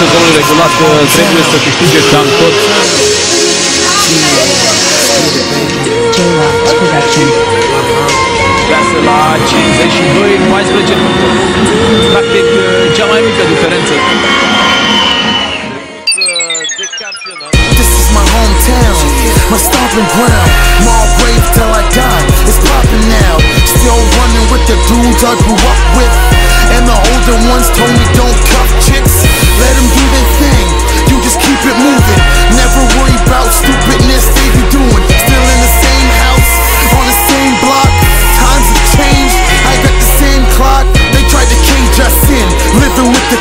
sezonul regulat trebuie să câștige cam tot. J-Rock Production. Plasă la 52, 14 puncte. Practic, uh, cea mai mică diferență. This is my hometown, my stomping ground. Mall grave till I die. It's popping now. Still running with the dudes I grew up with. And the older ones told me don't cuff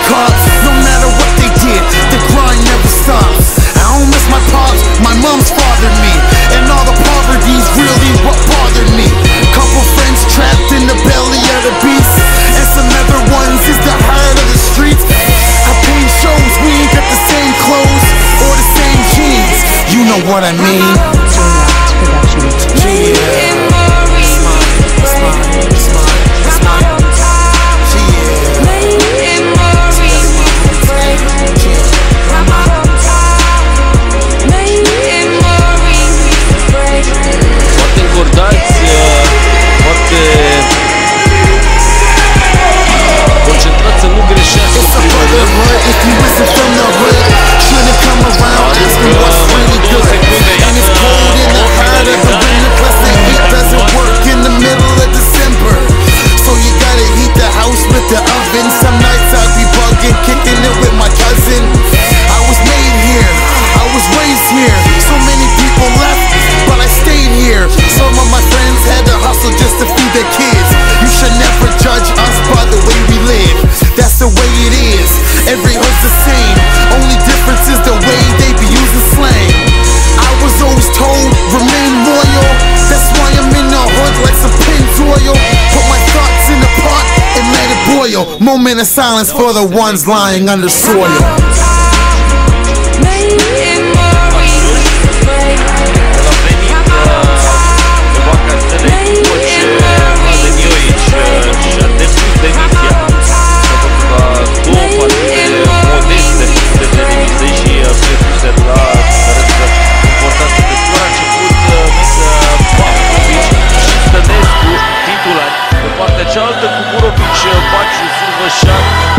cops. No matter what they did, the grind never stops. I don't miss my pops, my mom's fathered me. And all the poverty's really what bothered me. Couple friends trapped in the belly of the beast. And some other ones is the heart of the streets. I paint shows, we ain't got the same clothes or the same jeans. You know what I mean. The boil. Moment of silence for the ones lying under soil. Bucurovici, Baciu, Sulvășan